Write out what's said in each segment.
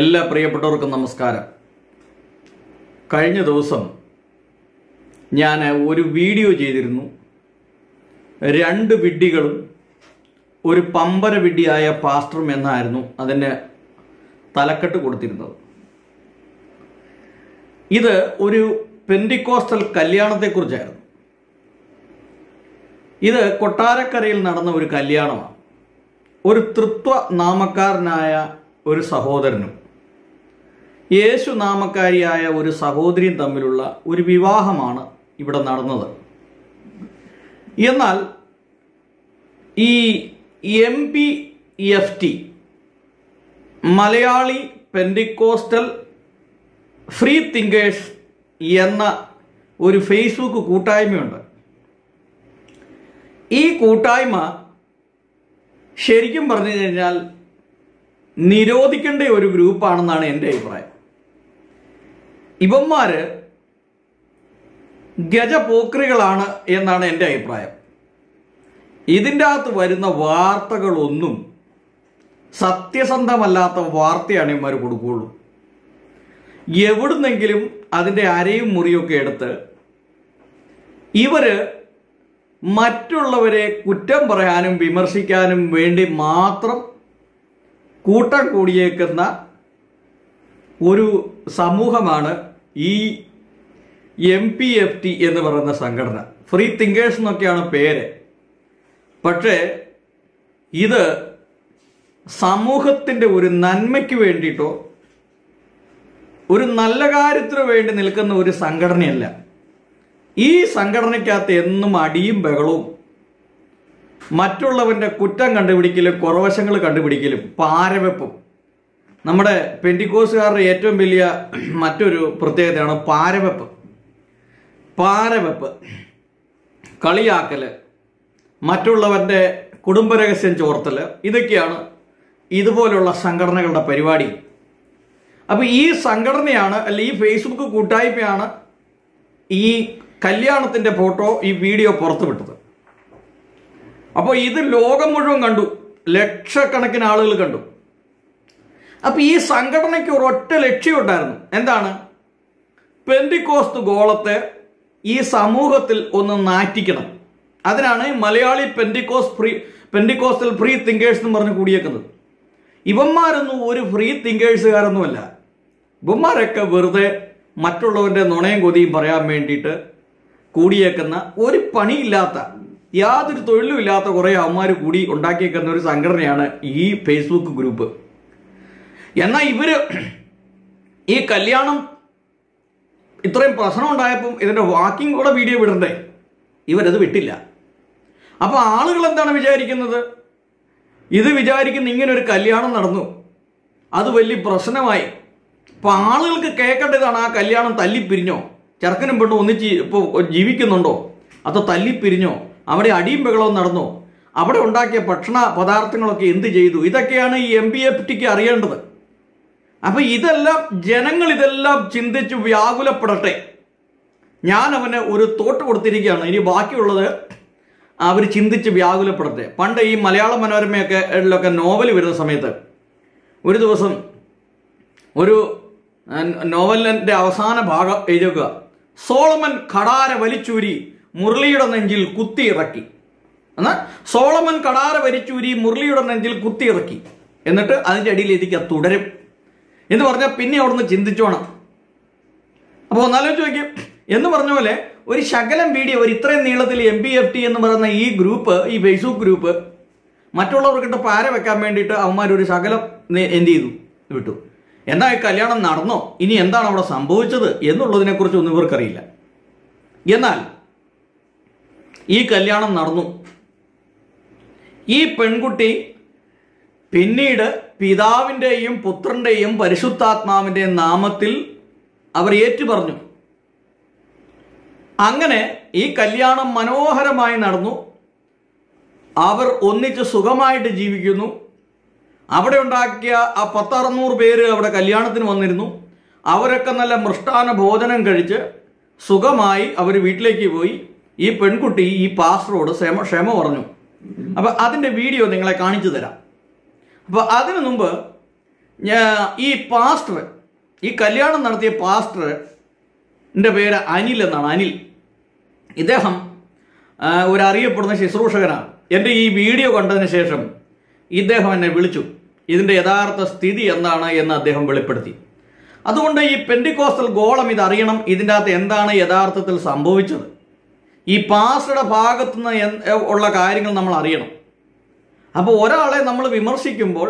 എല്ലാ പ്രിയപ്പെട്ടവർക്കും നമസ്കാരം. കഴിഞ്ഞ ദിവസം ഞാൻ ഒരു വീഡിയോ ചെയ്തിരുന്നു. രണ്ട് വിഡ്ഢികളും ഒരു പമ്പര വിഡ്ഢിയായ പാസ്റ്ററും എന്നായിരുന്നു അതിന് തലക്കെട്ട് കൊടുത്തിരുന്നത്. ഇത് ഒരു പെൻഡിക്കോസ്റ്റൽ കല്യാണത്തെക്കുറിച്ചായിരുന്നു. ഇത് കൊട്ടാരക്കരയിൽ നടന്ന ഒരു കല്യാണമാണ്. ഒരു തൃത്വ നാമക്കാരനായ ഒരു സഹോദരനും യേശു നാമക്കാരിയായ ഒരു സഹോദരിയും തമ്മിലുള്ള ഒരു വിവാഹമാണ് ഇവിടെ നടന്നത്. എന്നാൽ ഈ M P F T Malayali Pentecostal free thinkers എന്ന ഒരു ഫേസ്ബുക്ക് കൂട്ടായ്മയുണ്ട്. ഈ കൂട്ടായ്മ ശരിക്കും പറഞ്ഞു കഴിഞ്ഞാൽ നിരോധിക്കേണ്ട ഒരു ഗ്രൂപ്പാണെന്നാണ് എന്റെ അഭിപ്രായം. ഇവന്മാര് ഗജപോക്രികളാണ് എന്നാണ് എന്റെ അഭിപ്രായം. ഇതിന്റെ അകത്ത് വരുന്ന വാർത്തകളൊന്നും സത്യസന്ധമല്ലാത്ത വാർത്തയാണ് ഇവന്മാർ കൊടുക്കുകയുള്ളൂ. എവിടുന്നെങ്കിലും അതിന്റെ അരയും മുറിയൊക്കെ എടുത്ത് ഇവർ മറ്റുള്ളവരെ കുറ്റം പറയാനും വിമർശിക്കാനും വേണ്ടി മാത്രം കൂട്ടം കൂടിയേക്കുന്ന ഒരു സമൂഹമാണ് ഈ എം പി എഫ് ടി എന്ന് പറയുന്ന സംഘടന. ഫ്രീ തിങ്കേഴ്സ് എന്നൊക്കെയാണ് പേര്. പക്ഷേ ഇത് സമൂഹത്തിന്റെ ഒരു നന്മയ്ക്ക് വേണ്ടിയിട്ടോ ഒരു നല്ല കാര്യത്തിന് വേണ്ടി നിൽക്കുന്ന ഒരു സംഘടനയല്ല. ഈ സംഘടനയ്ക്കകത്ത് എന്നും അടിയും ബഹളവും മറ്റുള്ളവന്റെ കുറ്റം കണ്ടുപിടിക്കലും കുറവശങ്ങൾ കണ്ടുപിടിക്കലും പാരവെപ്പും നമ്മുടെ പെന്റിക്കോസുകാരുടെ ഏറ്റവും വലിയ മറ്റൊരു പ്രത്യേകതയാണ് പാരവെപ്പ്. പാരവെപ്പ്. കളിയാക്കൽ മറ്റുള്ളവന്റെ കുടുംബരഹസ്യം ചോർത്തൽ ഇതൊക്കെയാണ് ഇതുപോലുള്ള സംഘടനകളുടെ പരിപാടി. അപ്പോൾ ഈ സംഘടനയാണ് അല്ല ഈ ഫേസ്ബുക്ക് കൂട്ടായ്മയാണ് ഈ കല്യാണത്തിന്റെ ഫോട്ടോ ഈ വീഡിയോ പുറത്തുവിട്ടത്. അപ്പോൾ ഇത് ലോകം മുഴുവൻ കണ്ടു. ലക്ഷക്കണക്കിന് ആളുകൾ കണ്ടു. അപ്പൊ ഈ സംഘടനയ്ക്ക് ഒരൊറ്റ ലക്ഷ്യമുണ്ടായിരുന്നു. എന്താണ്? പെന്തിക്കോസ്തു ഗോളത്തെ ഈ സമൂഹത്തിൽ ഒന്ന് നാറ്റിക്കണം. അതിനാണ് Malayali pentecost free Pentecostal free thinkers എന്ന് പറഞ്ഞ് കൂടിയേക്കുന്നത്. ഇവന്മാരൊന്നും ഒരു ഫ്രീ തിങ്കേഴ്സുകാരൊന്നുമല്ല. ഇവന്മാരൊക്കെ വെറുതെ മറ്റുള്ളവരുടെ നുണയും കൊതിയും പറയാൻ വേണ്ടിയിട്ട് കൂടിയേക്കുന്ന ഒരു പണിയില്ലാത്ത യാതൊരു തൊഴിലുമില്ലാത്ത കുറേ അവന്മാർ കൂടി ഉണ്ടാക്കിയേക്കുന്ന ഒരു സംഘടനയാണ് ഈ ഫേസ്ബുക്ക് ഗ്രൂപ്പ്. എന്നാൽ ഇവർ ഈ കല്യാണം ഇത്രയും പ്രശ്നം ഉണ്ടായപ്പം ഇതിന്റെ വാക്കിംഗ് കൂടെ വീഡിയോ വിടണ്ടേ ഇവരത് വിട്ടില്ല. അപ്പോൾ ആളുകൾ എന്താണ് വിചാരിക്കുന്നത്? ഇത് വിചാരിക്കുന്ന ഇങ്ങനെ ഒരു കല്യാണം നടന്നു. അത് വലിയ പ്രശ്നമായി. അപ്പോൾ ആളുകൾക്ക് കേൾക്കേണ്ടതാണ് ആ കല്യാണം തല്ലിപ്പിരിഞ്ഞോ? ചെറുക്കനും പെണ്ണും ഒന്നിച്ച് ഇപ്പോൾ ജീവിക്കുന്നുണ്ടോ? അതോ തല്ലിപ്പിരിഞ്ഞോ? അവിടെ അടിയും ബഹളവും നടന്നോ? അവിടെ ഉണ്ടാക്കിയ ഭക്ഷണ പദാർത്ഥങ്ങളൊക്കെ എന്ത് ചെയ്തു? ഇതൊക്കെയാണ് ഈ എം ബി എഫ് ടിക്ക് അറിയേണ്ടത്. അപ്പൊ ഇതെല്ലാം ജനങ്ങൾ ഇതെല്ലാം ചിന്തിച്ച് വ്യാകുലപ്പെടട്ടെ. ഞാൻ അവന് ഒരു തോട്ട് കൊടുത്തിരിക്കുകയാണ്. ഇനി ബാക്കിയുള്ളത് അവർ ചിന്തിച്ച് വ്യാകുലപ്പെടട്ടെ. പണ്ട് ഈ മലയാള മനോരമയൊക്കെ ിലൊക്കെ നോവൽ വരുന്ന സമയത്ത് ഒരു ദിവസം ഒരു നോവലിന്റെ അവസാന ഭാഗം എഴുതുക സോളമൻ കടാര വലിച്ചൂരി മുരളിയുടെ നെഞ്ചിൽ കുത്തി ഇറക്കി എന്നാൽ സോളമൻ കടാര വലിച്ചൂരി മുരളിയുടെ നെഞ്ചിൽ കുത്തി ഇറക്കി എന്നിട്ട് അതിന്റെ അടിയിൽ എത്തിക്കുക തുടരും. എന്ന് പറഞ്ഞാൽ പിന്നെ അവിടുന്ന് ചിന്തിച്ചോണം അപ്പോൾ ഒന്നാലോചിച്ച് നോക്കിയും. എന്ന് പറഞ്ഞ പോലെ ഒരു ശകലം വീഡിയോ ഒരു ഇത്രയും നീളത്തിൽ എം പി എഫ് ടി എന്ന് പറയുന്ന ഈ ഗ്രൂപ്പ് ഈ ഫേസ്ബുക്ക് ഗ്രൂപ്പ് മറ്റുള്ളവർക്കിട്ട് പാര വെക്കാൻ വേണ്ടിയിട്ട് അവന്മാർ ഒരു ശകലം എന്ത് ചെയ്തു? വിട്ടു. എന്താ ഈ കല്യാണം നടന്നോ? ഇനി എന്താണ് അവിടെ സംഭവിച്ചത് എന്നുള്ളതിനെക്കുറിച്ച് ഒന്നും ഇവർക്കറിയില്ല. എന്നാൽ ഈ കല്യാണം നടന്നു. ഈ പെൺകുട്ടി പിന്നീട് പിതാവിന്റെയും പുത്രന്റെയും പരിശുദ്ധാത്മാവിന്റെയും നാമത്തിൽ അവർ ഏറ്റുപറഞ്ഞു. അങ്ങനെ ഈ കല്യാണം മനോഹരമായി നടന്നു. അവർ ഒന്നിച്ച് സുഖമായിട്ട് ജീവിക്കുന്നു. അവിടെ ഉണ്ടാക്കിയ ആ പത്തറുന്നൂറ് പേര് അവിടെ കല്യാണത്തിന് വന്നിരുന്നു. അവരൊക്കെ നല്ല മൃഷ്ടാന ഭോജനം കഴിച്ച് സുഖമായി അവർ വീട്ടിലേക്ക് പോയി. ഈ പെൺകുട്ടി ഈ പാസ്റ്ററോട് ക്ഷമ ക്ഷമ പറഞ്ഞു. അപ്പം അതിന്റെ വീഡിയോ നിങ്ങളെ കാണിച്ചു തരാം. അപ്പൊ അതിനു മുമ്പ് ഈ പാസ്റ്റർ ഈ കല്യാണം നടത്തിയ പാസ്റ്റർ എന്റെ പേര് അനിൽ എന്നാണ്. അനിൽ. ഇദ്ദേഹം ഒരു അറിയപ്പെടുന്ന ശുശ്രൂഷകനാണ്. എന്റെ ഈ വീഡിയോ കണ്ടതിന് ശേഷം ഇദ്ദേഹം എന്നെ വിളിച്ചു. ഇതിന്റെ യഥാർത്ഥ സ്ഥിതി എന്താണ് എന്ന് അദ്ദേഹം വെളിപ്പെടുത്തി. അതുകൊണ്ട് ഈ പെൻഡിക്കോസ്റ്റൽ ഗോളം ഇതറിയണം. ഇതിന്റെ അകത്ത് എന്താണ് യഥാർത്ഥത്തിൽ സംഭവിച്ചത്? ഈ പാസ്റ്ററുടെ ഭാഗത്തുനിന്ന് ഉള്ള കാര്യങ്ങൾ നമ്മൾ അറിയണം. അപ്പോൾ ഒരാളെ നമ്മൾ വിമർശിക്കുമ്പോൾ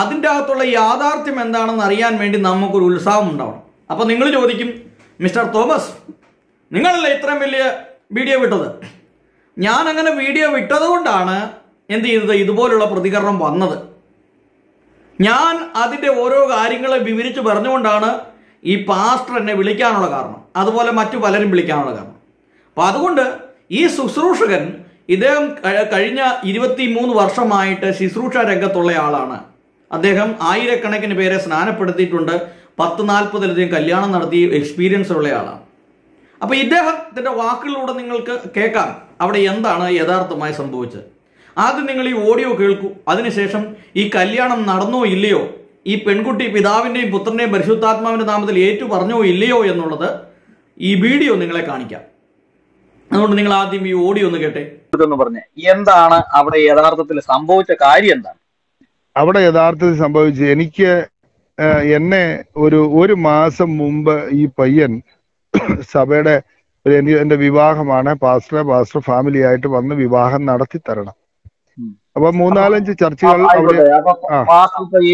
അതിന്റെ അകത്തുള്ള യാഥാർത്ഥ്യം എന്താണെന്ന് അറിയാൻ വേണ്ടി നമുക്കൊരു ഉത്സാഹം ഉണ്ടാവണം. അപ്പോൾ നിങ്ങൾ ചോദിക്കും മിസ്റ്റർ തോമസ് നിങ്ങളല്ലേ ഇത്രയും വലിയ വീഡിയോ വിട്ടത്? ഞാൻ അങ്ങനെ വീഡിയോ വിട്ടത് കൊണ്ടാണ് എന്ത് ചെയ്തത്? ഇതുപോലുള്ള പ്രതികരണം വന്നത്. ഞാൻ അതിന്റെ ഓരോ കാര്യങ്ങളെ വിവരിച്ച് പറഞ്ഞുകൊണ്ടാണ് ഈ പാസ്റ്റർ എന്നെ വിളിക്കാനുള്ള കാരണം. അതുപോലെ മറ്റു പലരും വിളിക്കാനുള്ള കാരണം. അപ്പം അതുകൊണ്ട് ഈ ശുശ്രൂഷകൻ ഇദ്ദേഹം കഴിഞ്ഞ ഇരുപത്തി മൂന്ന് വർഷമായിട്ട് ശുശ്രൂഷ രംഗത്തുള്ള ആളാണ്. അദ്ദേഹം ആയിരക്കണക്കിന് പേരെ സ്നാനപ്പെടുത്തിയിട്ടുണ്ട്. പത്ത് നാൽപ്പതിലധികം കല്യാണം നടത്തി എക്സ്പീരിയൻസ് ഉള്ള ആളാണ്. അപ്പോൾ ഇദ്ദേഹത്തിന്റെ വാക്കുകളിലൂടെ നിങ്ങൾക്ക് കേൾക്കാം. അവിടെ എന്താണ് യഥാർത്ഥമായി സംഭവിച്ചത്? ആദ്യം നിങ്ങൾ ഈ ഓഡിയോ കേൾക്കൂ. അതിനുശേഷം ഈ കല്യാണം നടന്നോ ഇല്ലയോ? ഈ പെൺകുട്ടി പിതാവിന്റെയും പുത്രന്റെയും പരിശുദ്ധാത്മാവിന്റെ നാമത്തിൽ ഏറ്റു പറഞ്ഞോ ഇല്ലയോ എന്നുള്ളത് ഈ വീഡിയോ നിങ്ങളെ കാണിക്കാം. അതുകൊണ്ട് നിങ്ങൾ ആദ്യം ഈ ഓഡിയോ ഒന്ന് കേട്ടെ. എന്ന് പറഞ്ഞ് എന്താണ് അവിടെ യഥാർത്ഥത്തിൽ സംഭവിച്ച കാര്യം എന്താണ്? അവിടെ യഥാർത്ഥത്തിൽ സംഭവിച്ചത് എനിക്ക് എന്നെ ഒരു ഒരു മാസം മുമ്പ് ഈ പയ്യൻ സഭയുടെ എന്റെ വിവാഹമാണ്. പാസ്റ്റർ പാസ്റ്റർ ഫാമിലി ആയിട്ട് വന്ന് വിവാഹം നടത്തി തരണം. അപ്പൊ മൂന്നാലഞ്ച് ചർച്ചകൾ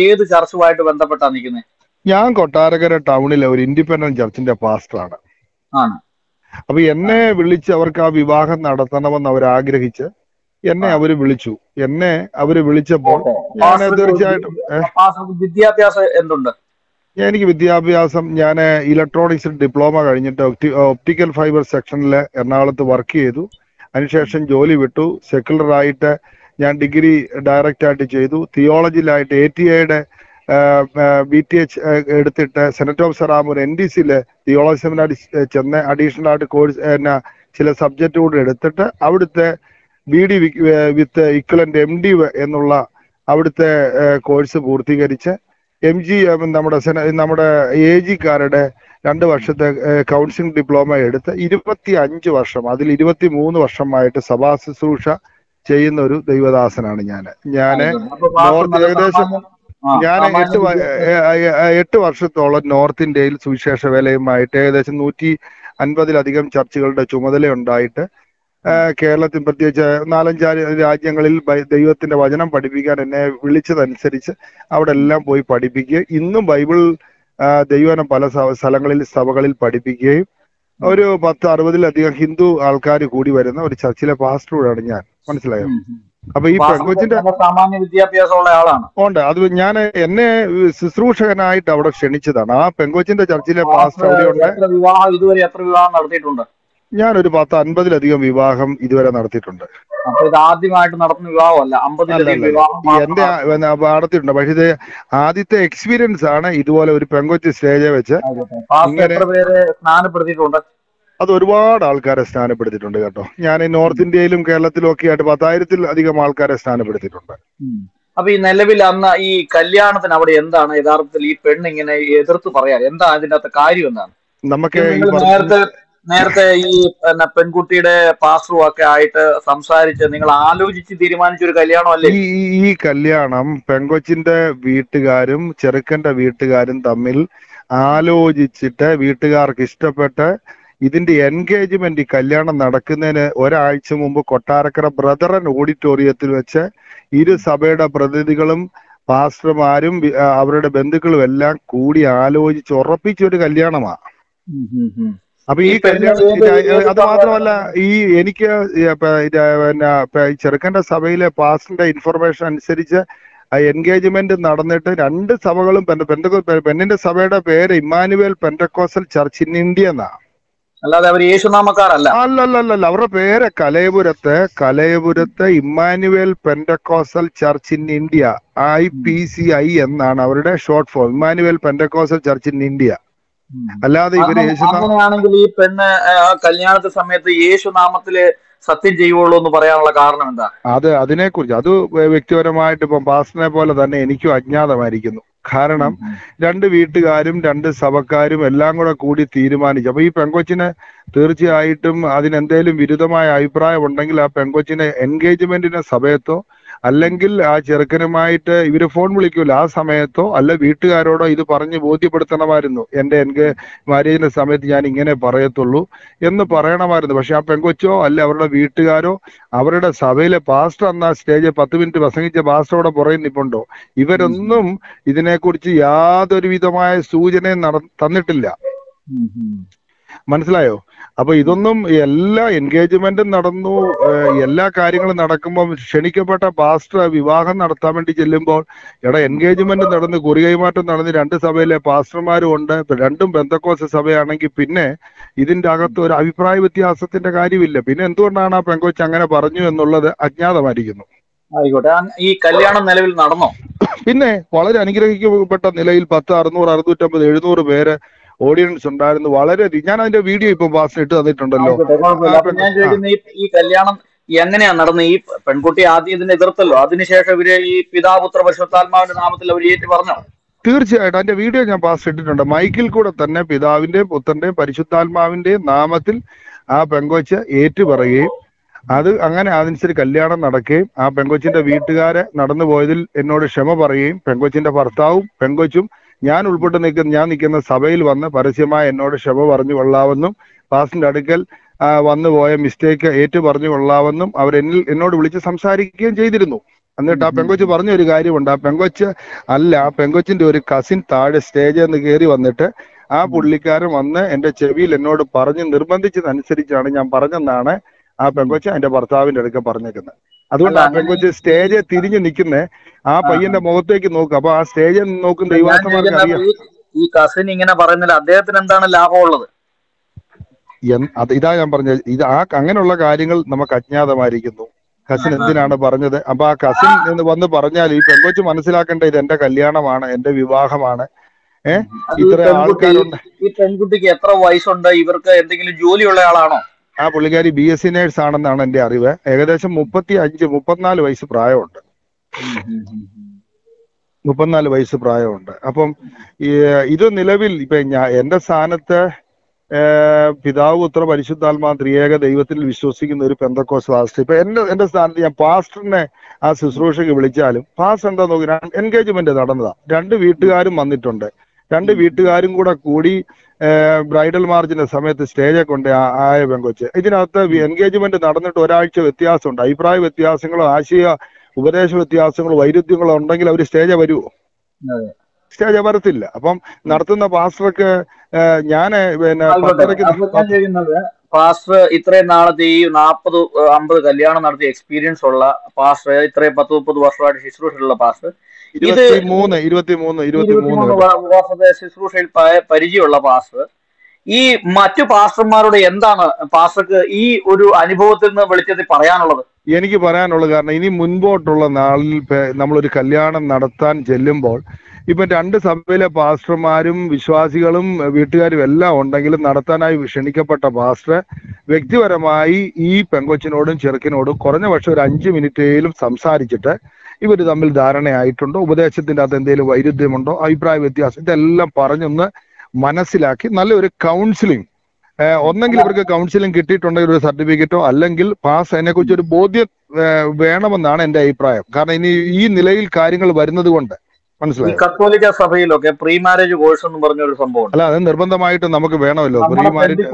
ഏത് ചർച്ചുമായിട്ട് ബന്ധപ്പെട്ടാ നിൽക്കുന്നത് ഞാൻ കൊട്ടാരക്കര ടൗണിലെ ഒരു ഇൻഡിപെൻഡന്റ് ചർച്ചിന്റെ പാസ്റ്ററാണ്. ആണ്. അപ്പൊ എന്നെ വിളിച്ച് അവർക്ക് ആ വിവാഹം നടത്തണമെന്ന് അവർ ആഗ്രഹിച്ച് എന്നെ അവർ വിളിച്ചു. എന്നെ അവർ വിളിച്ചപ്പോൾ ഞാൻ തീർച്ചയായിട്ടും വിദ്യാഭ്യാസം എന്തുണ്ട്? എനിക്ക് വിദ്യാഭ്യാസം ഞാൻ ഇലക്ട്രോണിക്സ് ഡിപ്ലോമ കഴിഞ്ഞിട്ട് ഒപ്റ്റി- ഒപ്റ്റിക്കൽ ഫൈബർ സെക്ഷനിൽ എറണാകുളത്ത് വർക്ക് ചെയ്തു. അതിനുശേഷം ജോലി വിട്ടു. സെക്കുലർ ആയിട്ട് ഞാൻ ഡിഗ്രി ഡയറക്റ്റ് ആയിട്ട് ചെയ്തു. തിയോളജിയിലായിട്ട് എ ടി ഐയുടെ ബി ടി എച്ച് എടുത്തിട്ട് senate of Serampore N D സിയിൽ തിയോളജി സെമിനാർ ചെന്ന് അഡീഷണൽ ആയിട്ട് കോഴ്സ് എന്നാ ചില സബ്ജക്റ്റ് കൂടെ എടുത്തിട്ട് അവിടുത്തെ B D with equivalent M D എന്നുള്ള അവിടുത്തെ കോഴ്സ് പൂർത്തീകരിച്ച് എം ജി നമ്മുടെ നമ്മുടെ എ ജിക്കാരുടെ രണ്ട് വർഷത്തെ കൗൺസിലിംഗ് ഡിപ്ലോമ എടുത്ത് ഇരുപത്തി അഞ്ച് വർഷം അതിൽ ഇരുപത്തി മൂന്ന് വർഷമായിട്ട് സഭാ ശുശ്രൂഷ ചെയ്യുന്ന ഒരു ദൈവദാസനാണ് ഞാൻ ഞാൻ ഏകദേശം ഞാൻ എട്ട് എട്ട് വർഷത്തോളം നോർത്ത് ഇന്ത്യയിൽ സുവിശേഷ വേലയുമായിട്ട് ഏകദേശം നൂറ്റി അൻപതിലധികം ചർച്ചുകളുടെ ചുമതല ഉണ്ടായിട്ട് കേരളത്തിൽ പ്രത്യേകിച്ച് നാലഞ്ച് രാജ്യങ്ങളിൽ ദൈവത്തിന്റെ വചനം പഠിപ്പിക്കാൻ എന്നെ വിളിച്ചതനുസരിച്ച് അവിടെ എല്ലാം പോയി പഠിപ്പിക്കുക ഇന്നും ബൈബിൾ ദൈവനം പല സ്ഥലങ്ങളിൽ സഭകളിൽ പഠിപ്പിക്കുകയും ഒരു പത്ത് അറുപതിലധികം ഹിന്ദു ആൾക്കാർ കൂടി വരുന്ന ഒരു ചർച്ചിലെ പാസ്റ്ററോടാണ് ഞാൻ മനസ്സിലായോ. അപ്പൊ ഈ നല്ല സാമാന്യ വിദ്യാഭ്യാസമുള്ള ആളാണ്. ഉണ്ട്. അത് ഞാൻ എന്നെ ശുശ്രൂഷകനായിട്ട് അവിടെ ക്ഷണിച്ചതാണ്. ആ പെങ്കൊച്ചിന്റെ ചർച്ചിലെ പാസ്റ്റർ അവിടെയുണ്ട്. വിവാഹം? ഇതുവരെ എത്ര വിവാഹം നടത്തിയിട്ടുണ്ട്? ഞാനൊരു പത്ത് അൻപതിലധികം വിവാഹം ഇതുവരെ നടത്തിയിട്ടുണ്ട്. അപ്പൊ ഇത് ആദ്യമായിട്ട് നടത്തുന്ന വിവാഹമല്ല അമ്പതിലധികം എന്റെ നടത്തിയിട്ടുണ്ട് പക്ഷെ ഇത് ആദ്യത്തെ എക്സ്പീരിയൻസ് ആണ് ഇതുപോലെ ഒരു പെങ്കൊച്ച് സ്റ്റേജെ വെച്ച്. എത്ര പേര് സ്നാനപ്പെടുത്തിയിട്ടുണ്ട്? അത് ഒരുപാട് ആൾക്കാരെ സ്നാനപ്പെടുത്തിയിട്ടുണ്ട് കേട്ടോ. ഞാൻ നോർത്ത് ഇന്ത്യയിലും കേരളത്തിലും ഒക്കെ ആയിട്ട് പത്തായിരത്തിൽ അധികം ആൾക്കാരെ സ്നാനപ്പെടുത്തിയിട്ടുണ്ട് അപ്പൊ ഈ നിലവിൽ അന്ന് ഈ കല്യാണത്തിന് അവിടെ എന്താണ് യഥാർത്ഥത്തിൽ ഈ പെണ്ണ് ഇങ്ങനെ എതിർത്ത് പറയാൻ എന്താ അതിന്റെ അകത്ത് കാര്യം എന്താണ്? നമുക്ക് നേരത്തെ നേരത്തെ ഈ പെൺകുട്ടിയുടെ പാസ്റ്ററും ഒക്കെ ആയിട്ട് സംസാരിച്ച് നിങ്ങൾ ആലോചിച്ച് തീരുമാനിച്ച ഒരു കല്യാണം അല്ലേ? ഈ- ഈ കല്യാണം പെൺകൊച്ചിന്റെ വീട്ടുകാരും ചെറുക്കന്റെ വീട്ടുകാരും തമ്മിൽ ആലോചിച്ചിട്ട് വീട്ടുകാർക്ക് ഇഷ്ടപ്പെട്ട് ഇതിന്റെ എൻഗേജ്മെന്റ് ഈ കല്യാണം നടക്കുന്നതിന് ഒരാഴ്ച മുമ്പ് കൊട്ടാരക്കര ബ്രദറൻ ഓഡിറ്റോറിയത്തിൽ വെച്ച് ഇരു സഭയുടെ പ്രതിനിധികളും പാസ്റ്റർമാരും അവരുടെ ബന്ധുക്കളും എല്ലാം കൂടി ആലോചിച്ച് ഉറപ്പിച്ച ഒരു കല്യാണമാ അപ്പൊ ഈ കല്യാണം അത് മാത്രമല്ല ഈ എനിക്ക് പിന്നെ ചെറുക്കന്റെ സഭയിലെ പാസ്റ്ററിന്റെ ഇൻഫർമേഷൻ അനുസരിച്ച് എൻഗേജ്മെന്റ് നടന്നിട്ട് രണ്ട് സഭകളും പെന്ത- പെന്തകോ- പെന്നിന്റെ പെണ്ണിന്റെ സഭയുടെ പേര് Emmanuel Pentecostal church in India എന്നാ. അല്ലാതെ അവർ യേശുനാമക്കാരല്ല. അല്ലല്ലല്ല അവരുടെ പേര് കലയപുരത്തെ കലയപുരത്തെ Emmanuel Pentecostal church in India I P C I എന്നാണ് അവരുടെ short form Emmanuel Pentecostal church in India. അല്ലാതെ ഇവർ അങ്ങനെയാണെങ്കിൽ ഈ പെണ്ണ് കല്യാണത്തെ സമയത്ത് യേശുനാമത്തിൽ സത്യം ചെയ്യുള്ളൂ എന്ന് പറയാനുള്ള കാരണം എന്താ? അത് അതിനെക്കുറിച്ച് അത് വ്യക്തിപരമായിട്ട് ഇപ്പം പാസ്റ്ററിനെ പോലെ തന്നെ എനിക്കും അജ്ഞാതമായിരിക്കുന്നു. കാരണം രണ്ട് വീട്ടുകാരും രണ്ട് സഭക്കാരും എല്ലാം കൂടെ കൂടി തീരുമാനിച്ചു. അപ്പൊ ഈ പെങ്കൊച്ചിന് തീർച്ചയായിട്ടും അതിനെന്തേലും വിരുദ്ധമായ അഭിപ്രായം ഉണ്ടെങ്കിൽ ആ പെങ്കൊച്ചിനെ എൻഗേജ്മെന്റിന് സമയത്തോ അല്ലെങ്കിൽ ആ ചെറുക്കനുമായിട്ട് ഇവർ ഫോൺ വിളിക്കൂല. ആ സമയത്തോ അല്ല വീട്ടുകാരോടോ ഇത് പറഞ്ഞ് ബോധ്യപ്പെടുത്തണമായിരുന്നു. എന്റെ എനിക്ക് മാരേജിന്റെ സമയത്ത് ഞാൻ ഇങ്ങനെ പറയത്തുള്ളൂ എന്ന് പറയണമായിരുന്നു. പക്ഷെ ആ പെങ്കൊച്ചോ അല്ല അവരുടെ വീട്ടുകാരോ അവരുടെ സഭയിലെ പാസ്റ്റർ അന്ന് ആ സ്റ്റേജ് പത്ത് മിനിറ്റ് പ്രസംഗിച്ച പാസ്റ്ററോടെ പുറകെ നിപ്പുണ്ടോ? ഇവരൊന്നും ഇതിനെക്കുറിച്ച് യാതൊരു വിധമായ സൂചനയും നട തന്നിട്ടില്ല. മനസ്സിലായോ? അപ്പൊ ഇതൊന്നും എല്ലാ എൻഗേജ്മെന്റും നടന്നു എല്ലാ കാര്യങ്ങളും നടക്കുമ്പോൾ ക്ഷണിക്കപ്പെട്ട പാസ്റ്റർ വിവാഹം നടത്താൻ വേണ്ടി ചെല്ലുമ്പോൾ എടാ എൻഗേജ്മെന്റ് നടന്ന് കുറി കൈമാറ്റം നടന്ന് രണ്ട് സഭയിലെ പാസ്റ്റർമാരും ഉണ്ട് രണ്ടും ബന്ധക്കോസ സഭയാണെങ്കിൽ പിന്നെ ഇതിന്റെ അകത്ത് ഒരു അഭിപ്രായ വ്യത്യാസത്തിന്റെ കാര്യമില്ല. പിന്നെ എന്തുകൊണ്ടാണ് ആ പെങ്കൊച്ച് അങ്ങനെ പറഞ്ഞു എന്നുള്ളത് അജ്ഞാതമായിരിക്കുന്നു. ആയിക്കോട്ടെ. ഈ കല്യാണം നിലവിൽ നടന്നോ? പിന്നെ വളരെ അനുഗ്രഹിക്കപ്പെട്ട നിലയിൽ പത്ത് അറുന്നൂറ് അറുന്നൂറ്റമ്പത് എഴുന്നൂറ് പേര് ഓഡിയൻസ് ഉണ്ടായിരുന്നു. വളരെ ഞാൻ അതിന്റെ വീഡിയോ ഇപ്പൊ പാസ് ഇട്ട് തന്നിട്ടുണ്ടല്ലോ. ഞാൻ. ചോദിക്കുന്ന ഈ കല്യാണം എങ്ങനെയാ നടന്ന ഈ പെൺകുട്ടി ആദ്യം ഇതിനെ എതിർത്തല്ലോ. അതിനുശേഷം ഇവർ ഈ പിതാപുത്ര പരിശുദ്ധാത്മാവിന്റെ നാമത്തിൽ അവർ ഏറ്റു പറഞ്ഞോ? തീർച്ചയായിട്ടും. അതിന്റെ വീഡിയോ ഞാൻ പാസ് ഇട്ടിട്ടുണ്ട്. മൈക്കിൽ കൂടെ തന്നെ പിതാവിന്റെയും പുത്രന്റെയും പരിശുദ്ധാത്മാവിന്റെയും നാമത്തിൽ ആ പെങ്കൊച്ച് ഏറ്റുപറയുകയും അത് അങ്ങനെ അതനുസരിച്ച് കല്യാണം നടക്കുകയും ആ പെങ്കൊച്ചിന്റെ വീട്ടുകാരെ നടന്നു പോയതിൽ എന്നോട് ക്ഷമ പറയുകയും പെങ്കൊച്ചിന്റെ ഭർത്താവും പെങ്കൊച്ചും ഞാൻ ഉൾപ്പെട്ട് നിൽക്കുന്ന ഞാൻ നിൽക്കുന്ന സഭയിൽ വന്ന് പരസ്യമായി എന്നോട് ക്ഷമ പറഞ്ഞു കൊള്ളാമെന്നും പാസിന്റെ അടുക്കൽ വന്നുപോയ വന്നു പോയ മിസ്റ്റേക്ക് ഏറ്റു പറഞ്ഞു കൊള്ളാമെന്നും അവർ എന്നിൽ എന്നോട് വിളിച്ച് സംസാരിക്കുകയും ചെയ്തിരുന്നു. എന്നിട്ട് ആ പെങ്കൊച്ച് പറഞ്ഞ ഒരു കാര്യമുണ്ട്. ആ പെങ്കൊച്ച് അല്ല ആ പെങ്കൊച്ചിന്റെ ഒരു കസിൻ താഴെ സ്റ്റേജിൽ നിന്ന് കയറി വന്നിട്ട് ആ പുള്ളിക്കാരൻ വന്ന് എന്റെ ചെവിയിൽ എന്നോട് പറഞ്ഞ് നിർബന്ധിച്ചതനുസരിച്ചാണ് ഞാൻ പറഞ്ഞെന്നാണ് ആ പെങ്കൊച്ച് എന്റെ ഭർത്താവിന്റെ അടുക്ക പറഞ്ഞേക്കുന്നത്. അതുകൊണ്ട് ആ അങ്ങനെ- പെങ്കൊച്ച് സ്റ്റേജിൽ തിരിഞ്ഞു നിൽക്കുന്നേ. ആ പയ്യന്റെ മുഖത്തേക്ക് നോക്കും. അപ്പൊ ആ സ്റ്റേജിൽ നോക്കും ഞാൻ അറിയാം ഈ കസിൻ ഇങ്ങനെ പറയുന്നില്ല. അദ്ദേഹത്തിന് എന്താണ് ലാഭമുള്ളത്? അത് ഇതാ ഞാൻ പറഞ്ഞത്. ഇത് ആ അങ്ങനെയുള്ള കാര്യങ്ങൾ നമുക്ക് അജ്ഞാതമായിരിക്കുന്നു. കസിൻ എന്തിനാണ് പറഞ്ഞത്? അപ്പൊ ആ കസിൻ എന്ന് വന്ന് പറഞ്ഞാൽ ഈ പെൺകൊച്ചു മനസ്സിലാക്കേണ്ട ഇത് എന്റെ കല്യാണമാണ് എന്റെ വിവാഹമാണ്. ഏഹ് ഇത്ര ആൾക്കാരുണ്ട്. ഈ പെൺകുട്ടിക്ക് എത്ര വയസ്സുണ്ട്? ഇവർക്ക് എന്തെങ്കിലും ജോലിയുള്ള ആളാണോ? ആ പുള്ളിക്കാരി ബി എസ് സി നേഴ്സ് ആണെന്നാണ് എന്റെ അറിവ്. ഏകദേശം മുപ്പത്തി അഞ്ച് മുപ്പത്തിനാല് വയസ്സ് പ്രായമുണ്ട്. മുപ്പത്തിനാല് വയസ്സ് പ്രായമുണ്ട്. അപ്പം ഇത് നിലവിൽ ഇപ്പൊ ഞാൻ എന്റെ സ്ഥാനത്ത് പിതാവ് പുത്ര പരിശുദ്ധാത്മാ ത്രിയേക ദൈവത്തിൽ വിശ്വസിക്കുന്ന ഒരു പെന്തക്കോസ് പാസ്റ്റർ ഇപ്പൊ എന്റെ എന്റെ സ്ഥാനത്ത് ഞാൻ പാസ്റ്ററിനെ ആ ശുശ്രൂഷയ്ക്ക് വിളിച്ചാലും പാസ്റ്റർ എന്താ നോക്കി എൻഗേജ്മെന്റ് നടന്നതാ. രണ്ട് വീട്ടുകാരും വന്നിട്ടുണ്ട്. രണ്ട് വീട്ടുകാരും കൂടെ കൂടി ബ്രൈഡൽ മാർജിന്റെ സമയത്ത് സ്റ്റേജെ കൊണ്ട് ആയ പെങ്കൊച്ച്. ഇതിനകത്ത് എൻഗേജ്മെന്റ് നടന്നിട്ട് ഒരാഴ്ച വ്യത്യാസമുണ്ട്. അഭിപ്രായ വ്യത്യാസങ്ങളോ ആശയ ഉപദേശ വ്യത്യാസങ്ങളോ വൈരുദ്ധ്യങ്ങളോ ഉണ്ടെങ്കിൽ അവർ സ്റ്റേജെ വരുമോ. സ്റ്റേജ് വരത്തില്ല. അപ്പം നടത്തുന്ന പാസ്റ്റർക്ക് ഞാൻ പിന്നെ പാസ്റ്റർ ഇത്രയും നാളത്തെ ഈ നാൽപ്പത് അമ്പത് കല്യാണം നടത്തിയ എക്സ്പീരിയൻസ് ഉള്ള പാസ്റ്റർ ഇത്രയും പത്ത് മുപ്പത് വർഷമായിട്ട് ശുശ്രൂഷയുള്ള പാസ്റ്റർ ഇത് മൂന്ന് ഇരുപത്തിമൂന്ന് ശുശ്രൂഷയിൽ പരിചയമുള്ള പാസ്റ്റർ ഈ മറ്റു പാസ്റ്റർമാരുടെ എന്താണ് പാസ്റ്റർക്ക് ഈ ഒരു അനുഭവത്തിൽ നിന്ന് വെളിച്ചത്തിൽ പറയാനുള്ളത്? എനിക്ക് പറയാനുള്ളത് കാരണം ഇനി മുൻപോട്ടുള്ള നാളിൽ നമ്മളൊരു കല്യാണം നടത്താൻ ചെല്ലുമ്പോൾ ഇപ്പൊ രണ്ട് സഭയിലെ പാസ്റ്റർമാരും വിശ്വാസികളും വീട്ടുകാരും എല്ലാം ഉണ്ടെങ്കിലും നടത്താനായി ക്ഷണിക്കപ്പെട്ട പാസ്റ്റർ വ്യക്തിപരമായി ഈ പെങ്കൊച്ചിനോടും ചെറുക്കിനോടും കുറഞ്ഞ പക്ഷെ ഒരു അഞ്ച് മിനിറ്റേലും സംസാരിച്ചിട്ട് ഇവർ തമ്മിൽ ധാരണയായിട്ടുണ്ടോ? ഉപദേശത്തിന്റെ അകത്ത് എന്തെങ്കിലും വൈരുദ്ധ്യമുണ്ടോ? അഭിപ്രായ വ്യത്യാസം. ഇതെല്ലാം പറഞ്ഞൊന്ന് മനസ്സിലാക്കി നല്ലൊരു കൗൺസിലിംഗ് ഒന്നെങ്കിൽ ഇവർക്ക് കൗൺസിലിംഗ് കിട്ടിയിട്ടുണ്ടെങ്കിൽ ഒരു സർട്ടിഫിക്കറ്റോ അല്ലെങ്കിൽ പാസ് അതിനെക്കുറിച്ച് ഒരു ബോധ്യം വേണമെന്നാണ് എന്റെ അഭിപ്രായം. കാരണം ഇനി ഈ നിലയിൽ കാര്യങ്ങൾ വരുന്നത് കൊണ്ട് മനസ്സിലായി? കത്തോലിക്ക സഭയിലൊക്കെ പ്രീ മാരേജ് കോഴ്സ് എന്ന് പറഞ്ഞ ഒരു സംഭവം അല്ല അത് നിർബന്ധമായിട്ട് നമുക്ക് വേണമല്ലോ. പ്രീ മാരേജ്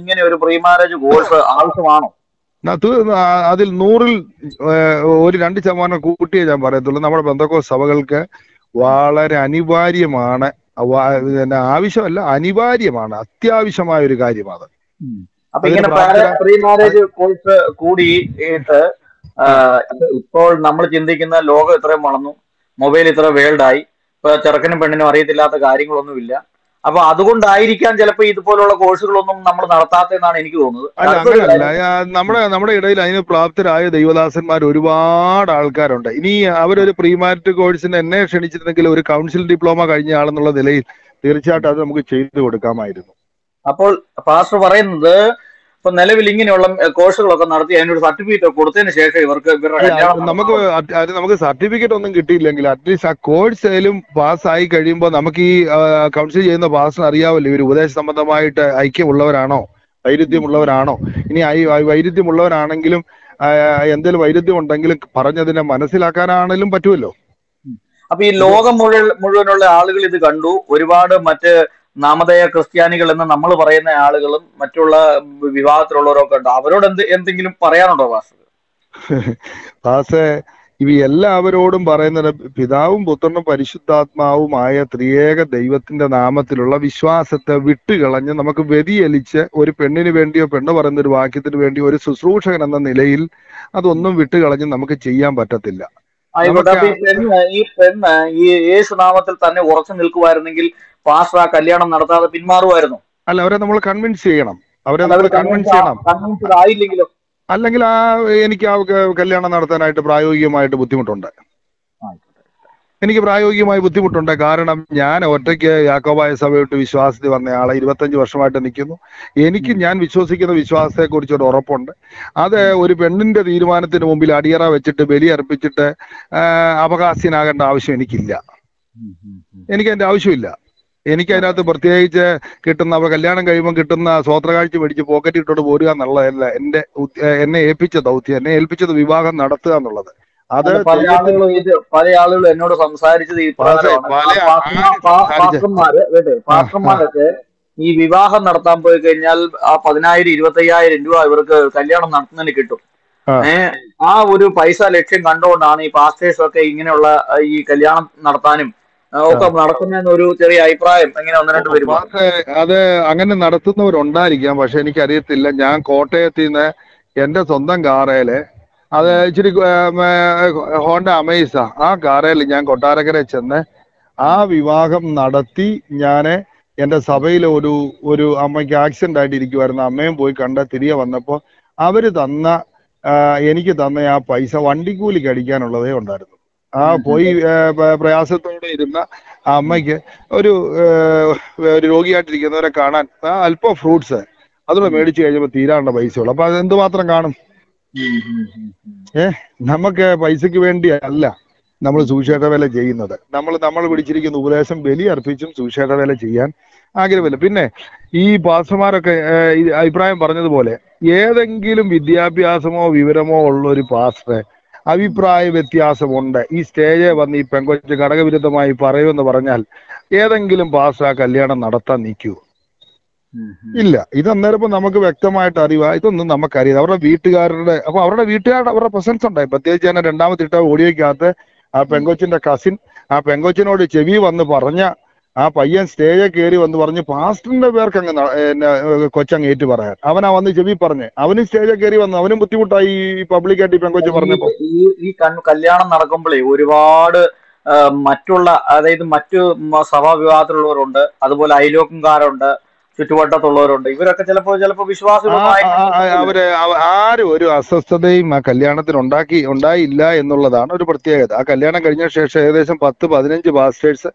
ഇങ്ങനെ ഒരു പ്രീ മാരേജ് കോഴ്സ് ആവശ്യമാണോ? അതിൽ നൂറിൽ ഒരു രണ്ട് ശതമാനം കൂട്ടിയേ ഞാൻ പറയത്തുള്ളൂ. നമ്മുടെ ബന്ധക്കോ സഭകൾക്ക് വളരെ അനിവാര്യമാണ് പിന്നെ ആവശ്യമല്ല അനിവാര്യമാണ് അത്യാവശ്യമായ ഒരു കാര്യമാണ് അപ്പൊ ഇങ്ങനെ പ്രാർത്ഥന- പ്രീ മാരേജ് കോഴ്സ് കൂടിയിട്ട് ഇപ്പോൾ നമ്മൾ ചിന്തിക്കുന്ന ലോകം ഇത്രയും വളർന്നു മൊബൈൽ ഇത്ര വേൾഡായി ഇപ്പൊ ചെറുക്കനും പെണ്ണിനും അറിയത്തില്ലാത്ത കാര്യങ്ങളൊന്നുമില്ല. അപ്പൊ അതുകൊണ്ടായിരിക്കാം ചിലപ്പോൾ ഇതുപോലുള്ള കോഴ്സുകളൊന്നും നമ്മൾ നടത്താത്തെന്നാണ് എനിക്ക് തോന്നുന്നത്. നമ്മുടെ നമ്മുടെ ഇടയിൽ അതിന് പ്രാപ്തരായ ദൈവദാസന്മാർ ഒരുപാട് ആൾക്കാരുണ്ട്. ഇനി അവരൊരു പ്രീമാരിറ്റ് കോഴ്സിന് എന്നെ ക്ഷണിച്ചിരുന്നെങ്കിൽ ഒരു കൗൺസിൽ ഡിപ്ലോമ കഴിഞ്ഞ ആളെന്നുള്ള നിലയിൽ തീർച്ചയായിട്ടും അത് നമുക്ക് ചെയ്തു കൊടുക്കാമായിരുന്നു. അപ്പോൾ പാസ്റ്റർ പറയുന്നത് ഇപ്പൊ നിലവിൽ ഇങ്ങനെയുള്ള കോഴ്സുകളൊക്കെ നടത്തി അതിനൊരു സർട്ടിഫിക്കറ്റ് കൊടുത്തതിന് ശേഷം ഇവർക്ക് നമുക്ക് നമുക്ക് സർട്ടിഫിക്കറ്റ് ഒന്നും കിട്ടിയില്ലെങ്കിൽ അറ്റ്ലീസ്റ്റ് ആ കോഴ്സ് ആയാലും പാസ്സായി കഴിയുമ്പോൾ നമുക്ക് ഈ കൗൺസിൽ ചെയ്യുന്ന പാസ് അറിയാമല്ലോ ഇവർ ഉപദേശ സംബന്ധമായിട്ട് ഐക്യമുള്ളവരാണോ? വൈരുദ്ധ്യമുള്ളവരാണോ? ഇനി വൈരുദ്ധ്യമുള്ളവരാണെങ്കിലും എന്തെങ്കിലും വൈരുദ്ധ്യം ഉണ്ടെങ്കിലും പറഞ്ഞതിനെ മനസ്സിലാക്കാനാണെങ്കിലും പറ്റുമല്ലോ. അപ്പൊ ഈ ലോകം മുഴുവൻ മുഴുവനുള്ള ആളുകൾ ഇത് കണ്ടു. ഒരുപാട് മറ്റ് നാമധേയ ക്രിസ്ത്യാനികൾ എന്ന് നമ്മൾ പറയുന്ന ആളുകളും മറ്റുള്ള വിവാഹത്തിലുള്ളവരൊക്കെ ഉണ്ട്. അവരോട് എന്ത് എന്തെങ്കിലും പറയാനുണ്ടോ വാസു പാസ് ഇവ എല്ലാവരോടും പറയുന്നത് പിതാവും പുത്രനും പരിശുദ്ധാത്മാവുമായ ത്രിയേക ദൈവത്തിന്റെ നാമത്തിലുള്ള വിശ്വാസത്തെ വിട്ടുകളഞ്ഞ് നമുക്ക് വ്യതിയലിച്ച് ഒരു പെണ്ണിന് വേണ്ടിയോ പെണ്ണ് പറയുന്ന ഒരു വാക്യത്തിന് വേണ്ടിയോ ഒരു ശുശ്രൂഷകൻ എന്ന നിലയിൽ അതൊന്നും വിട്ടുകളഞ്ഞ് നമുക്ക് ചെയ്യാൻ പറ്റത്തില്ല. ആയിക്കോട്ടെ. ഈ പെണ്ണ് ഈ പെണ്ണ് ഈ യേശു നാമത്തിൽ തന്നെ ഉറച്ചു നിൽക്കുമായിരുന്നെങ്കിൽ പാസ്റ്റർ ആ കല്യാണം നടത്താതെ പിന്മാറുമായിരുന്നു. അല്ല അവരെ നമ്മൾ കൺവിൻസ് ചെയ്യണം. അവരെ നമ്മൾ കൺവിൻസ് ചെയ്യണം. കൺവിൻസ്ഡ് ആയില്ലെങ്കിലും. അല്ലെങ്കിൽ ആ എനിക്ക് ആ കല്യാണം നടത്താനായിട്ട് പ്രായോഗികമായിട്ട് ബുദ്ധിമുട്ടുണ്ട്. എനിക്ക് പ്രായോഗികമായി ബുദ്ധിമുട്ടുണ്ട്. കാരണം ഞാൻ ഒറ്റയ്ക്ക് യാക്കോബായ സഭയോട്ട് വിശ്വാസത്തിൽ വന്ന ആളെ ഇരുപത്തഞ്ച് വർഷമായിട്ട് നിൽക്കുന്നു. എനിക്ക് ഞാൻ വിശ്വസിക്കുന്ന വിശ്വാസത്തെ കുറിച്ച് ഒരു ഉറപ്പുണ്ട്. അത് ഒരു പെണ്ണിന്റെ തീരുമാനത്തിന് മുമ്പിൽ അടിയറ വെച്ചിട്ട് ബലി അർപ്പിച്ചിട്ട് ആ, ആവശ്യം എനിക്കില്ല. എനിക്ക് അതിന്റെ ആവശ്യമില്ല. എനിക്ക് അതിനകത്ത് പ്രത്യേകിച്ച് കിട്ടുന്ന അവ കല്യാണം കഴിയുമ്പോൾ കിട്ടുന്ന സ്വോത്രകാഴ്ച മേടിച്ച് പോക്കറ്റ് ഇട്ടോട്ട് പോരുക എന്നുള്ളതല്ല എന്റെ എന്നെ ഏൽപ്പിച്ച ദൗത്യം എന്നെ ഏൽപ്പിച്ചത് വിവാഹം നടത്തുക എന്നുള്ളത്. അത് പല ആളുകൾ ആളുകളും ഇത് പല ആളുകളും എന്നോട് സംസാരിച്ചത് ഈ പാസ്റ്റർമാര് പാസ്റ്റർമാരൊക്കെ ഈ വിവാഹം നടത്താൻ പോയി കഴിഞ്ഞാൽ ആ പതിനായിരം ഇരുപത്തയ്യായിരം രൂപ ഇവർക്ക് കല്യാണം നടത്തുന്നതിന് കിട്ടും. ആ. ഏഹ് ആ ഒരു പൈസ ലക്ഷ്യം കണ്ടുകൊണ്ടാണ് ഈ പാസ്റ്റേഴ്സ് ഒക്കെ ഇങ്ങനെയുള്ള ഈ കല്യാണം നടത്താനും ഒക്കെ നടക്കുന്ന ഒരു ചെറിയ അഭിപ്രായം എങ്ങനെ ഒന്ന് രണ്ട് അത് അങ്ങനെ നടത്തുന്നവരുണ്ടായിരിക്കാം പക്ഷെ എനിക്കറിയത്തില്ല. ഞാൻ കോട്ടയത്തിൽ നിന്ന് എന്റെ സ്വന്തം കാറേൽ അത് ഇച്ചിരി ഹോണ്ട അമേസ ആ കാറേൽ ഞാൻ കൊട്ടാരക്കര ചെന്ന് ആ വിവാഹം നടത്തി ഞാൻ എന്റെ സഭയിലെ ഒരു ഒരു അമ്മയ്ക്ക് ആക്സിഡന്റ് ആയിട്ട് ഇരിക്കുമായിരുന്നു അമ്മയും പോയി കണ്ട തിരികെ വന്നപ്പോ അവർ തന്ന എനിക്ക് തന്ന ആ പൈസ വണ്ടിക്കൂലിക്ക് അടിക്കാനുള്ളതേ ഉണ്ടായിരുന്നു. ആ പോയി പ്രയാസത്തോടെ ഇരുന്ന ആ അമ്മയ്ക്ക് ഒരു ഒരു രോഗിയായിട്ടിരിക്കുന്നവരെ കാണാൻ ആ അല്പം ഫ്രൂട്ട്സ് അതുകൂടെ മേടിച്ചു കഴിഞ്ഞപ്പോ തീരാനുള്ള പൈസയുള്ളൂ. അപ്പൊ അത് എന്തുമാത്രം കാണും? ഏ നമുക്ക് പൈസക്ക് വേണ്ടി അല്ല നമ്മൾ സുവിശേഷ വേല ചെയ്യുന്നത്. നമ്മൾ നമ്മൾ പിടിച്ചിരിക്കുന്ന ഉപദേശം ബലി അർപ്പിച്ചും സുവിശേഷ വേല ചെയ്യാൻ ആഗ്രഹമില്ല. പിന്നെ ഈ പാസ്റ്റർമാരൊക്കെ അഭിപ്രായം പറഞ്ഞതുപോലെ ഏതെങ്കിലും വിദ്യാഭ്യാസമോ വിവരമോ ഉള്ള ഒരു പാസ്റ്ററെ അഭിപ്രായ വ്യത്യാസമുണ്ട്. ഈ സ്റ്റേജെ വന്ന് ഈ പെങ്കൊച്ച് ഘടകവിരുദ്ധമായി പറയുമെന്ന് പറഞ്ഞാൽ ഏതെങ്കിലും പാസ് ആ കല്യാണം നടത്താൻ നിൽക്കൂ. ഇല്ല. ഇത് അന്നേരം ഇപ്പൊ നമുക്ക് വ്യക്തമായിട്ട് അറിയുക. ഇതൊന്നും നമുക്കറിയാം അവരുടെ വീട്ടുകാരുടെ അപ്പൊ അവരുടെ വീട്ടുകാരുടെ അവരുടെ പ്രസൻസ് ഉണ്ടായി. പ്രത്യേകിച്ച് തന്നെ രണ്ടാമത്തെ ഇട്ട ഓഡിയോയ്ക്കകത്ത് ആ പെങ്കൊച്ചിന്റെ കസിൻ ആ പെങ്കൊച്ചിനോട് ചെവി വന്ന് പറഞ്ഞ ആ പയ്യൻ സ്റ്റേജിൽ കയറി വന്ന് പറഞ്ഞ് പാസ്റ്ററിന്റെ പേർക്ക് അങ്ങ് എന്നെ, കൊച്ചങ്ങ് ഏറ്റു പറയാൻ അവനാ വന്ന് ചെവി പറഞ്ഞ്. അവനും സ്റ്റേജിൽ കയറി വന്നു അവനും ബുദ്ധിമുട്ടായി ഈ പബ്ലിക്കായിട്ട് പെങ്കൊച്ച് പറഞ്ഞപ്പോ. ഈ ഈ കല്യാണം നടക്കുമ്പോഴേ ഒരുപാട് മറ്റുള്ള അതായത് മറ്റു സഭാവിവാഹത്തിലുള്ളവരുണ്ട് അതുപോലെ അയലോക്കുംകാരുണ്ട് ചുറ്റുവട്ടത്തുള്ളവരുണ്ട്. ഇവരൊക്കെ ചിലപ്പോ ചിലപ്പോ വിശ്വാസം അവർ ആരും ഒരു അസ്വസ്ഥതയും ആ കല്യാണത്തിന് ഉണ്ടാക്കി ഉണ്ടായില്ല എന്നുള്ളതാണ് ഒരു പ്രത്യേകത. ആ കല്യാണം കഴിഞ്ഞ ശേഷം ഏകദേശം പത്ത് പതിനഞ്ച് പാസ്റ്റേഴ്സ്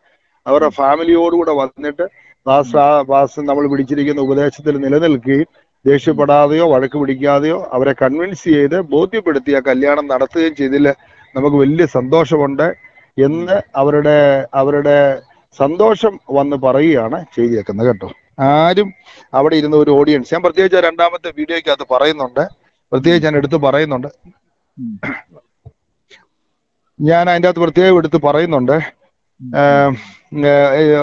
അവരുടെ ഫാമിലിയോടുകൂടെ വന്നിട്ട് പാസ്റ്റർ ആ നമ്മൾ പിടിച്ചിരിക്കുന്ന ഉപദേശത്തിൽ നിലനിൽക്കുകയും ദേഷ്യപ്പെടാതെയോ വഴക്ക് പിടിക്കാതെയോ അവരെ കൺവിൻസ് ചെയ്ത് ബോധ്യപ്പെടുത്തി ആ കല്യാണം നടത്തുകയും ചെയ്തതിൽ നമുക്ക് വലിയ സന്തോഷമുണ്ട് എന്ന് അവരുടെ അവരുടെ സന്തോഷം വന്ന് പറയുകയാണ് ചെയ്തേക്കുന്നത് കേട്ടോ. ആരും അവിടെ ഇരുന്ന ഒരു ഓഡിയൻസ് ഞാൻ പ്രത്യേകിച്ച് രണ്ടാമത്തെ വീഡിയോയ്ക്ക് അത് പറയുന്നുണ്ട്. പ്രത്യേകിച്ച് ഞാൻ എടുത്ത് പറയുന്നുണ്ട്. ഞാൻ അതിന്റെ അകത്ത് പ്രത്യേകം എടുത്ത് പറയുന്നുണ്ട്.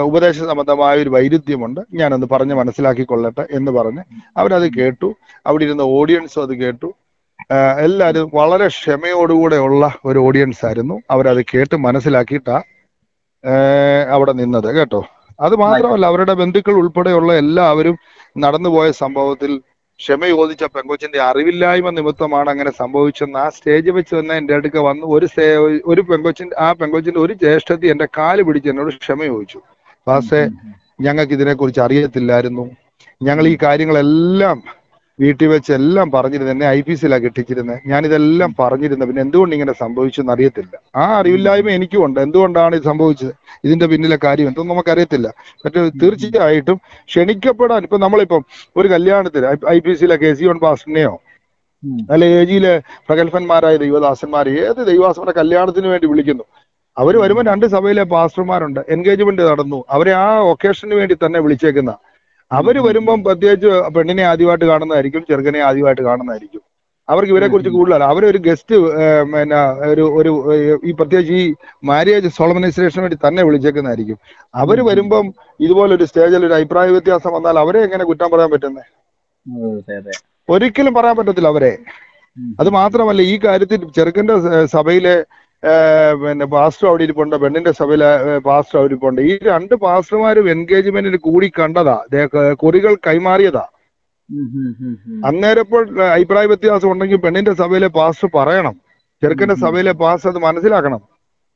ഉപദേശ സംബന്ധമായ ഒരു വൈരുദ്ധ്യമുണ്ട്. ഞാനൊന്ന് പറഞ്ഞ് മനസ്സിലാക്കിക്കൊള്ളട്ടെ എന്ന് പറഞ്ഞ് അവരത് കേട്ടു. അവിടെ ഇരുന്ന ഓഡിയൻസും അത് കേട്ടു. എല്ലാവരും വളരെ ക്ഷമയോടുകൂടെ ഉള്ള ഒരു ഓഡിയൻസ് ആയിരുന്നു. അവരത് കേട്ട് മനസ്സിലാക്കിയിട്ടാ അവിടെ നിന്നത് കേട്ടോ. അത് മാത്രമല്ല അവരുടെ ബന്ധുക്കൾ ഉൾപ്പെടെയുള്ള എല്ലാവരും നടന്നുപോയ സംഭവത്തിൽ ക്ഷമ ചോദിച്ച പെങ്കൊച്ചിന്റെ അറിവില്ലായ്മ നിമിത്തമാണ് അങ്ങനെ സംഭവിച്ചെന്ന് ആ സ്റ്റേജ് വെച്ച് തന്നെ എന്റെ അടുക്ക വന്ന് ഒരു ഒരു പെങ്കൊച്ചിന്റെ ആ പെങ്കൊച്ചിന്റെ ഒരു ജ്യേഷ്ഠത്തി എന്റെ കാൽ പിടിച്ച് എന്നോട് ക്ഷമ ചോദിച്ചു. പാസേ ഞങ്ങൾക്ക് ഇതിനെക്കുറിച്ച് അറിയത്തില്ലായിരുന്നു. ഞങ്ങൾ ഈ കാര്യങ്ങളെല്ലാം വീട്ടിൽ വെച്ച് എല്ലാം പറഞ്ഞിരുന്നു എന്നെ ഐ പി സിയിലാണ് കെട്ടിച്ചിരുന്നത് ഞാനിതെല്ലാം പറഞ്ഞിരുന്നു. പിന്നെ എന്തുകൊണ്ട് ഇങ്ങനെ സംഭവിച്ചെന്ന് അറിയത്തില്ല. ആ അറിവില്ലായ്മ എനിക്കും ഉണ്ട് എന്തുകൊണ്ടാണ് ഇത് സംഭവിച്ചത്? ഇതിന്റെ പിന്നിലെ കാര്യം എന്തൊന്നും നമുക്കറിയത്തില്ല. മറ്റേ തീർച്ചയായിട്ടും ക്ഷണിക്കപ്പെടാൻ ഇപ്പൊ നമ്മളിപ്പം ഒരു കല്യാണത്തിന് ഐ പി സിയിലെ കെ സി വൺ പാസ്റ്ററിനെയോ അല്ലെ എ ജിയിലെ പ്രഗത്ഭന്മാരായ ദൈവദാസന്മാരെ ഏത് ദൈവദാസന്റെ കല്യാണത്തിന് വേണ്ടി വിളിക്കുന്നു? അവർ വരുമ്പോൾ രണ്ട് സഭയിലെ പാസ്റ്റർമാരുണ്ട്. എൻഗേജ്മെന്റ് നടന്നു. അവരെ ആ ഒക്കേഷന് വേണ്ടി തന്നെ വിളിച്ചേക്കുന്ന. അവർ വരുമ്പം പ്രത്യേകിച്ച് പെണ്ണിനെ ആദ്യമായിട്ട് കാണുന്നതായിരിക്കും ചെറുക്കനെ ആദ്യമായിട്ട് കാണുന്നതായിരിക്കും. അവർക്ക് ഇവരെ കുറിച്ച് കൂടുതലല്ല അവരൊരു ഗസ്റ്റ് പിന്നെ ഒരു ഒരു ഈ പ്രത്യേകിച്ച് ഈ മാരേജ് സോളമനൈസേഷന് വേണ്ടി തന്നെ വിളിച്ചേക്കുന്നതായിരിക്കും. അവർ വരുമ്പം ഇതുപോലൊരു സ്റ്റേജിൽ ഒരു അഭിപ്രായ വ്യത്യാസം വന്നാൽ അവരെ എങ്ങനെ കുറ്റം പറയാൻ പറ്റുന്നേ? ഒരിക്കലും പറയാൻ പറ്റത്തില്ല അവരെ. അത് മാത്രമല്ല ഈ കാര്യത്തിൽ ചെറുക്കന്റെ സഭയിലെ പിന്നെ പാസ്റ്റർ അവിടെ ഇരിപ്പുണ്ട് പെണ്ണിന്റെ സഭയിലെ പാസ്റ്റർ അവിടെ ഇരിപ്പുണ്ട്. ഈ രണ്ട് പാസ്റ്റർമാരും എൻഗേജ്മെന്റിന് കൂടി കണ്ടതാ. കുറികൾ കൈമാറിയതാ. അന്നേരപ്പോൾ. അഭിപ്രായ വ്യത്യാസം ഉണ്ടെങ്കിൽ പെണ്ണിന്റെ സഭയിലെ പാസ്റ്റർ പറയണം. ചെറുക്കന്റെ സഭയിലെ പാസ്റ്റർ അത് മനസ്സിലാക്കണം.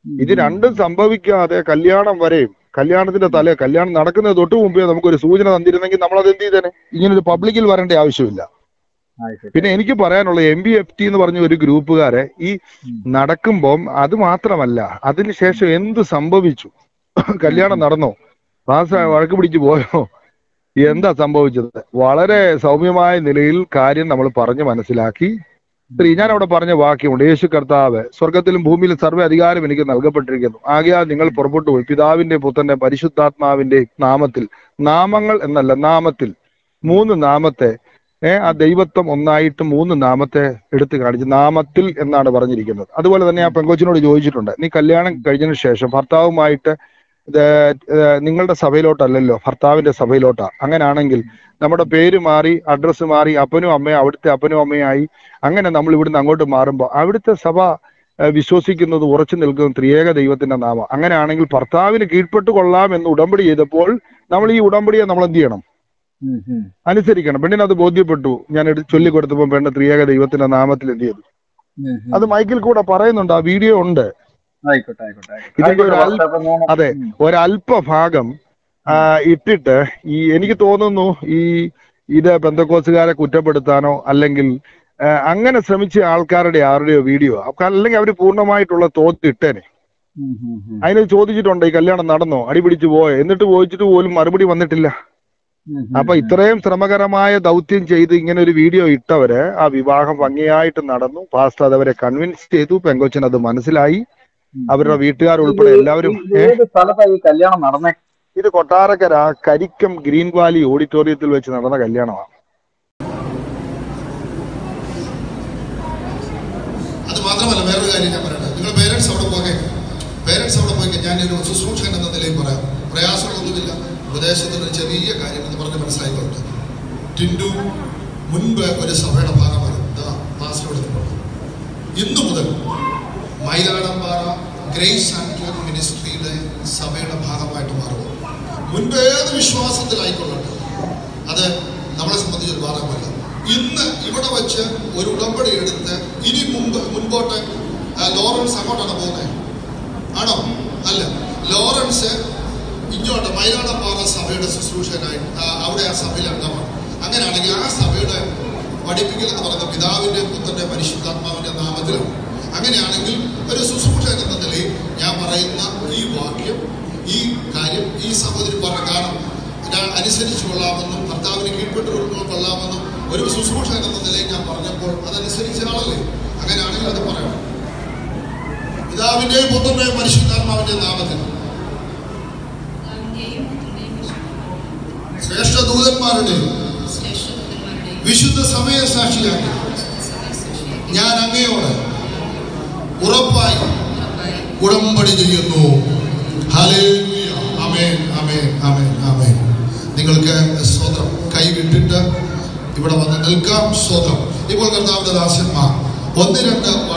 ഇത് രണ്ടും സംഭവിക്കാതെ കല്യാണം വരെയും കല്യാണത്തിന്റെ തലേ കല്യാണം നടക്കുന്നത് തൊട്ട് മുമ്പേ നമുക്കൊരു സൂചന തന്നിരുന്നെങ്കിൽ നമ്മൾ അത് എന്ത് ചെയ്തേനെ? ഇങ്ങനെ ഒരു പബ്ലിക്കിൽ വരേണ്ട ആവശ്യമില്ല. പിന്നെ എനിക്ക് പറയാനുള്ള എം ബി എഫ് ടി എന്ന് പറഞ്ഞ ഒരു ഗ്രൂപ്പുകാരെ ഈ നടക്കുമ്പം അത് മാത്രമല്ല അതിനുശേഷം എന്ത് സംഭവിച്ചു? കല്യാണം നടന്നോ? ക്ലാസ് വഴക്ക് പിടിച്ചു പോയോ? എന്താ സംഭവിച്ചത്? വളരെ സൗമ്യമായ നിലയിൽ കാര്യം നമ്മൾ പറഞ്ഞു മനസ്സിലാക്കി. സ്ത്രീ ഞാൻ അവിടെ പറഞ്ഞ വാക്യമുണ്ട്. യേശു കർത്താവ് സ്വർഗത്തിലും ഭൂമിയിലും സർവേ അധികാരം എനിക്ക് നൽകപ്പെട്ടിരിക്കുന്നു. ആകയാൽ നിങ്ങൾ പുറപ്പെട്ടു പോയി. പിതാവിന്റെ പുത്രന്റെ പരിശുദ്ധാത്മാവിന്റെ നാമത്തിൽ നാമങ്ങൾ എന്നല്ല നാമത്തിൽ മൂന്ന് നാമത്തെ ഏ ആ ദൈവത്വം ഒന്നായിട്ട് മൂന്ന് നാമത്തെ എടുത്തു കാണിച്ച് നാമത്തിൽ എന്നാണ് പറഞ്ഞിരിക്കുന്നത്. അതുപോലെ തന്നെ ആ പെങ്കോച്ചിനോട് ചോദിച്ചിട്ടുണ്ട് നീ കല്യാണം കഴിഞ്ഞതിന് ശേഷം ഭർത്താവുമായിട്ട് ഏർ, നിങ്ങളുടെ സഭയിലോട്ടല്ലല്ലോ ഭർത്താവിന്റെ സഭയിലോട്ടാ. അങ്ങനാണെങ്കിൽ നമ്മുടെ പേര് മാറി അഡ്രസ്സ് മാറി അപ്പനും അമ്മയും അവിടുത്തെ അപ്പനും അമ്മയായി അങ്ങനെ നമ്മൾ ഇവിടുന്ന് അങ്ങോട്ട് മാറുമ്പോൾ അവിടുത്തെ സഭ വിശ്വസിക്കുന്നത് ഉറച്ചു നിൽക്കുന്ന ത്രിയേക ദൈവത്തിന്റെ നാമം. അങ്ങനെയാണെങ്കിൽ ഭർത്താവിന് കീഴ്പ്പെട്ട് കൊള്ളാം എന്ന് ഉടമ്പടി ചെയ്തപ്പോൾ നമ്മൾ ഈ ഉടമ്പടിയെ നമ്മൾ എന്ത് ചെയ്യണം. അനുസരിക്കണം. പെണ്ണിന് അത് ബോധ്യപ്പെട്ടു. ഞാൻ ചൊല്ലിക്കൊടുത്തപ്പോൾ പെണ്ണ് ത്രിയേക ദൈവത്തിന്റെ നാമത്തിൽ എന്ത് ചെയ്തു. അത് മൈക്കിൽ കൂടെ പറയുന്നുണ്ട്. ആ വീഡിയോ ഉണ്ട്. അതെ. ഒരല്പ ഭാഗം ഇട്ടിട്ട് ഈ എനിക്ക് തോന്നുന്നു ഈ ഇത് ബന്ധക്കോസുകാരെ കുറ്റപ്പെടുത്താനോ അല്ലെങ്കിൽ അങ്ങനെ ശ്രമിച്ച ആൾക്കാരുടെ ആരുടെയോ വീഡിയോ അല്ലെങ്കിൽ അവർ പൂർണമായിട്ടുള്ള തോത്തിട്ടേനെ. അതിന് ചോദിച്ചിട്ടുണ്ട് ഈ കല്യാണം നടന്നോ? അടിപിടിച്ചു പോയോ? എന്നിട്ട് ചോദിച്ചിട്ട് പോലും മറുപടി വന്നിട്ടില്ല. അപ്പൊ ഇത്രയും ശ്രമകരമായ ദൗത്യം ചെയ്ത് ഇങ്ങനെ ഒരു വീഡിയോ ഇട്ടവര് ആ വിവാഹം ഭംഗിയായിട്ട് നടന്നു. പാസ്റ്റർ അതവരെ കൺവിൻസ് ചെയ്തു. പെങ്കൊച്ചൻ അത് മനസ്സിലായി. അവരുടെ വീട്ടുകാർ ഉൾപ്പെടെ എല്ലാവരും കല്യാണം നടന്നേ? ഇത് കൊട്ടാരക്കര കരിക്കം ഗ്രീൻ വാലി ഓഡിറ്റോറിയത്തിൽ വെച്ച് നടന്ന കല്യാണമാണ് അത് മാത്രമല്ല വേറൊരു കാര്യം ഞാൻ പറയട്ടെ. നിങ്ങൾ പേരൻസ് അവിടെ പോകെ പേരൻസ് അവിടെ പോയി ഞാൻ ഒരു ശുശ്രൂഷകൻ എന്ന നിലയിൽ പറയാം. പ്രയാസങ്ങളൊന്നുമില്ല ഉപദേശത്തിന്റെ ഒരു ചെറിയ കാര്യം എന്ന് പറഞ്ഞ് മനസ്സിലായിക്കൊണ്ട് ടിൻഡു മുൻപ് ഒരു സഭയുടെ ഭാഗമായിരുന്നു ഇന്നു മുതൽ മൈലാടമ്പാറ ഗ്രേസ് ആൻഡ് മിനിസ്ട്രിയുടെ സഭയുടെ ഭാഗമായിട്ട് മാറും. മുൻപ് ഏത് വിശ്വാസത്തിലായിക്കൊള്ളട്ടെ. അത് നമ്മളെ സംബന്ധിച്ച് ഒരു ഭാഗമല്ല ഇന്ന് ഇവിടെ വെച്ച് ഒരു ഉടമ്പടി എടുത്ത് ഇനി മുമ്പ് മുൻപോട്ട് ലോറൻസ് അങ്ങോട്ടാണ് പോകുന്നത്? ആണോ? അല്ല. ലോറൻസ് ഇങ്ങോട്ട് മൈലാടപ്പാറ സഭയുടെ ശുശ്രൂഷകനായി അവിടെ ആ സഭയിൽ അംഗമാണ് അങ്ങനെയാണെങ്കിൽ ആ സഭയുടെ പഠിപ്പിക്കൽ എന്ന് പറയുന്ന പിതാവിന്റെ പുത്രന്റെ പരിശുദ്ധാത്മാവിന്റെ നാമത്തിലും അങ്ങനെയാണെങ്കിൽ ഒരു ശുശ്രൂഷകൻ എന്ന നിലയിൽ ഞാൻ പറയുന്ന ഈ വാക്യം ഈ കാര്യം ഈ സഹോദരി പറഞ്ഞ കാരണം അനുസരിച്ചു കൊള്ളാമെന്നും ഭർത്താവിന് കീഴ്പ്പെട്ട് കൊള്ളാമെന്നും ഒരു ശുശ്രൂഷകൻ എന്ന നിലയിൽ ഞാൻ പറഞ്ഞപ്പോൾ അതനുസരിച്ച ആളല്ലേ? അങ്ങനെയാണെങ്കിൽ അത് പറയണം. പിതാവിന്റെയും പുത്രന്റെയും പരിശുദ്ധാത്മാവിന്റെ നാമത്തിൽ ശ്രേഷ്ഠ ദൂതന്മാരുടെയും വിശുദ്ധ സമയ സാക്ഷിയാക്കി ഞാൻ അങ്ങയോട് ഉറപ്പായി ഉടമ്പടി ചെയ്യുന്നു. നിങ്ങൾക്ക് സ്വതം കൈവിട്ടിട്ട് ഇവിടെ വന്ന് നിൽക്കാം. സ്വതം ഇപ്പോൾ കർത്താവിന്റെ ദാസന്മാർ ഒന്ന് രണ്ട്